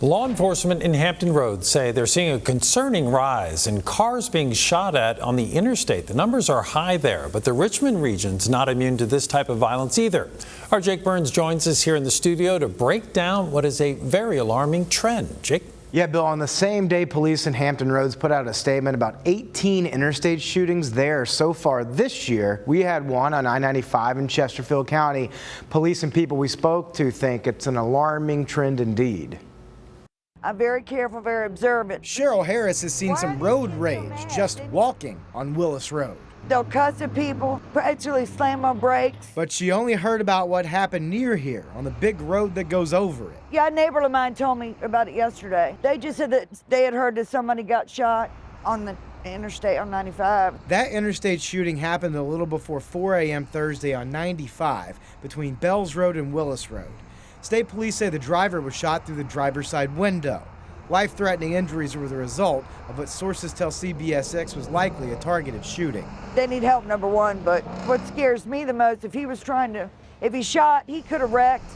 Law enforcement in Hampton Roads say they're seeing a concerning rise in cars being shot at on the interstate. The numbers are high there, but the Richmond region's not immune to this type of violence either. Our Jake Burns joins us here in the studio to break down what is a very alarming trend. Jake? Yeah, Bill, on the same day, police in Hampton Roads put out a statement about 18 interstate shootings there so far this year. We had one on I-95 in Chesterfield County. Police and people we spoke to think it's an alarming trend indeed. I'm very careful, very observant. Cheryl Harris has seen some road rage just walking on Willis Road. They'll cuss at people, actually slam on brakes. But she only heard about what happened near here on the big road that goes over it. Yeah, a neighbor of mine told me about it yesterday. They just said that they had heard that somebody got shot on the interstate on 95. That interstate shooting happened a little before 4 a.m. Thursday on 95 between Bells Road and Willis Road. State police say the driver was shot through the driver's side window. Life threatening injuries were the result of what sources tell CBS6 was likely a targeted shooting. They need help, number one, but what scares me the most, if he was trying to, if he shot, he could have wrecked.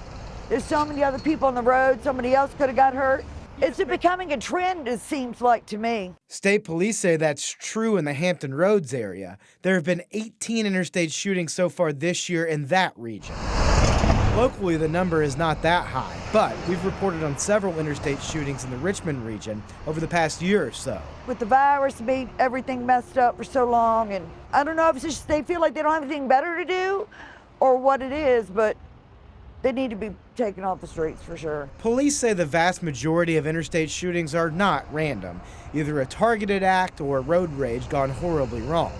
There's so many other people on the road, somebody else could have got hurt. It's becoming a trend, it seems like to me. State police say that's true in the Hampton Roads area. There have been 18 interstate shootings so far this year in that region. Locally, the number is not that high, but we've reported on several interstate shootings in the Richmond region over the past year or so. With the virus being everything messed up for so long, and I don't know if it's just they feel like they don't have anything better to do or what it is, but they need to be taken off the streets for sure. Police say the vast majority of interstate shootings are not random, either a targeted act or road rage gone horribly wrong.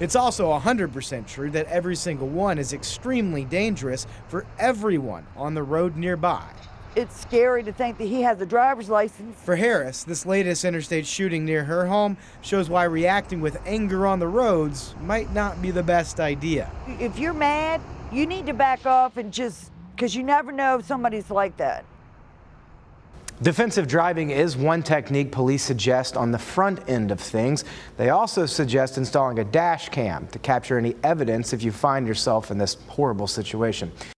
It's also 100% true that every single one is extremely dangerous for everyone on the road nearby. It's scary to think that he has a driver's license. For Harris, this latest interstate shooting near her home shows why reacting with anger on the roads might not be the best idea. If you're mad, you need to back off and just, because you never know if somebody's like that. Defensive driving is one technique police suggest on the front end of things. They also suggest installing a dash cam to capture any evidence if you find yourself in this horrible situation.